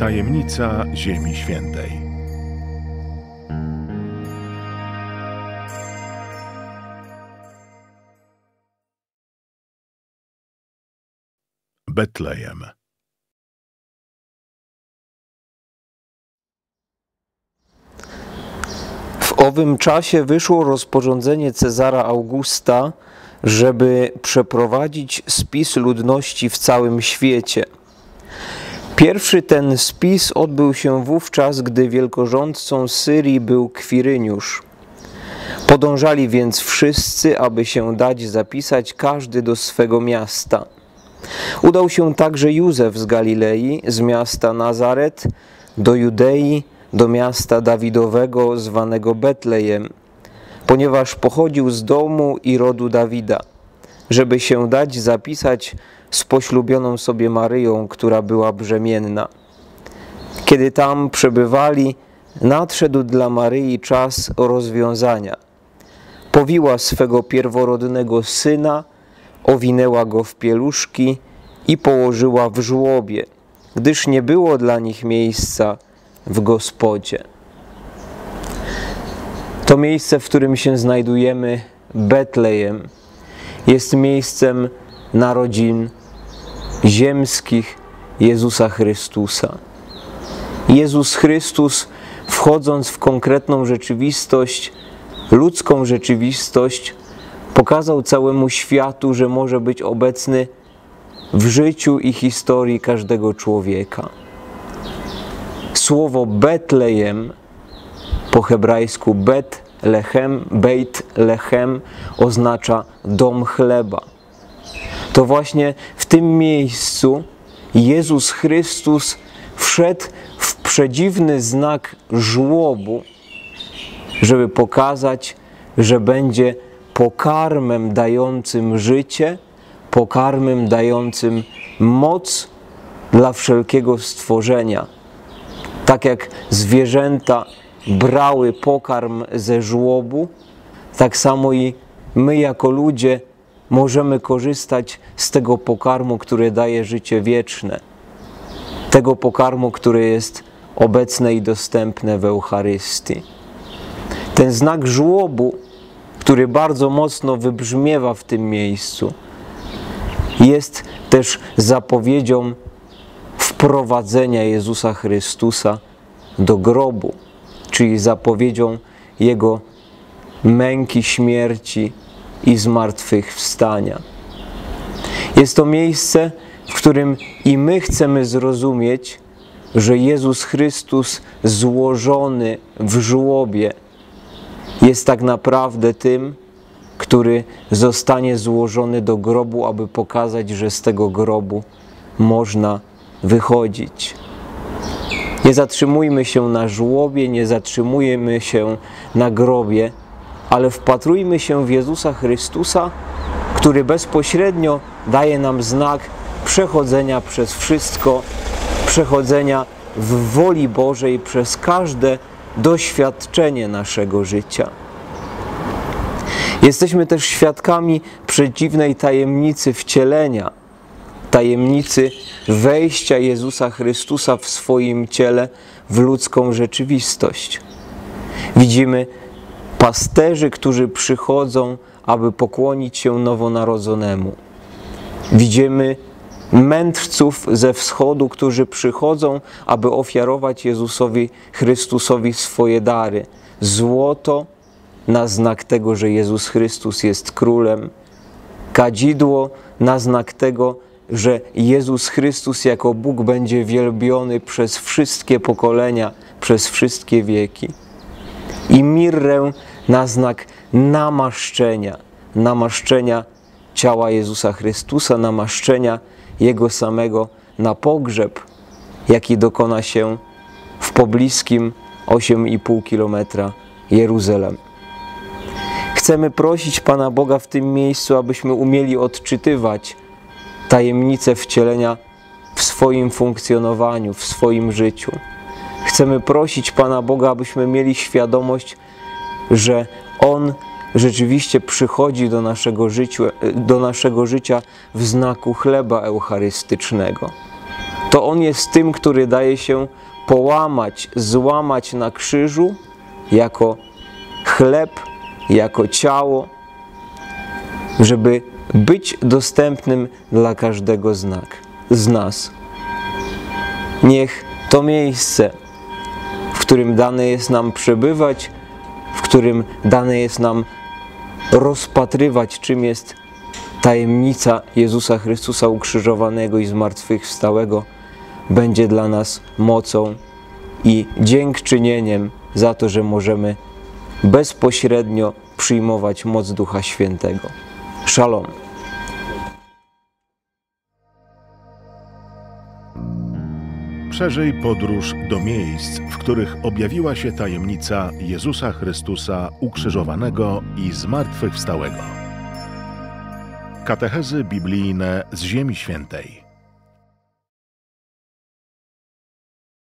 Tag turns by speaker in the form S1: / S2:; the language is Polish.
S1: Tajemnica Ziemi Świętej. Betlejem.
S2: W owym czasie wyszło rozporządzenie Cezara Augusta, żeby przeprowadzić spis ludności w całym świecie. Pierwszy ten spis odbył się wówczas, gdy wielkorządcą Syrii był Kwiryniusz. Podążali więc wszyscy, aby się dać zapisać każdy do swego miasta. Udał się także Józef z Galilei, z miasta Nazaret, do Judei, do miasta Dawidowego zwanego Betlejem, ponieważ pochodził z domu i rodu Dawida, żeby się dać zapisać z poślubioną sobie Maryją, która była brzemienna. Kiedy tam przebywali, nadszedł dla Maryi czas rozwiązania. Powiła swego pierworodnego syna, owinęła go w pieluszki i położyła w żłobie, gdyż nie było dla nich miejsca w gospodzie. To miejsce, w którym się znajdujemy, Betlejem, jest miejscem narodzin ziemskich Jezusa Chrystusa. Jezus Chrystus, wchodząc w konkretną rzeczywistość, ludzką rzeczywistość, pokazał całemu światu, że może być obecny w życiu i historii każdego człowieka. Słowo Betlejem po hebrajsku Bet Lechem, Beit Lechem oznacza dom chleba. To właśnie w tym miejscu Jezus Chrystus wszedł w przedziwny znak żłobu, żeby pokazać, że będzie pokarmem dającym życie, pokarmem dającym moc dla wszelkiego stworzenia. Tak jak zwierzęta brały pokarm ze żłobu, tak samo i my jako ludzie możemy korzystać z tego pokarmu, który daje życie wieczne. Tego pokarmu, który jest obecne i dostępne w Eucharystii. Ten znak żłobu, który bardzo mocno wybrzmiewa w tym miejscu, jest też zapowiedzią wprowadzenia Jezusa Chrystusa do grobu, czyli zapowiedzią Jego męki, śmierci i zmartwychwstania. Jest to miejsce, w którym i my chcemy zrozumieć, że Jezus Chrystus złożony w żłobie jest tak naprawdę tym, który zostanie złożony do grobu, aby pokazać, że z tego grobu można wychodzić. Nie zatrzymujmy się na żłobie, nie zatrzymujemy się na grobie, ale wpatrujmy się w Jezusa Chrystusa, który bezpośrednio daje nam znak przechodzenia przez wszystko, przechodzenia w woli Bożej przez każde doświadczenie naszego życia. Jesteśmy też świadkami przedziwnej tajemnicy wcielenia, tajemnicy wejścia Jezusa Chrystusa w swoim ciele w ludzką rzeczywistość. Widzimy pasterzy, którzy przychodzą, aby pokłonić się nowonarodzonemu. Widzimy mędrców ze wschodu, którzy przychodzą, aby ofiarować Jezusowi Chrystusowi swoje dary. Złoto na znak tego, że Jezus Chrystus jest królem, kadzidło na znak tego, że Jezus Chrystus jako Bóg będzie wielbiony przez wszystkie pokolenia, przez wszystkie wieki. I mirrę na znak namaszczenia, namaszczenia ciała Jezusa Chrystusa, namaszczenia Jego samego na pogrzeb, jaki dokona się w pobliskim 8,5 kilometra Jeruzalem. Chcemy prosić Pana Boga w tym miejscu, abyśmy umieli odczytywać tajemnicę wcielenia w swoim funkcjonowaniu, w swoim życiu. Chcemy prosić Pana Boga, abyśmy mieli świadomość, że On rzeczywiście przychodzi do naszego, życia, do naszego życia w znaku chleba eucharystycznego. To On jest tym, który daje się połamać, złamać na krzyżu jako chleb, jako ciało, żeby być dostępnym dla każdego znak, z nas. Niech to miejsce, w którym dane jest nam przebywać, w którym dane jest nam rozpatrywać, czym jest tajemnica Jezusa Chrystusa ukrzyżowanego i zmartwychwstałego, będzie dla nas mocą i dziękczynieniem za to, że możemy bezpośrednio przyjmować moc Ducha Świętego. Shalom.
S1: Przeżyj podróż do miejsc, w których objawiła się tajemnica Jezusa Chrystusa ukrzyżowanego i zmartwychwstałego. Katechezy biblijne z Ziemi Świętej.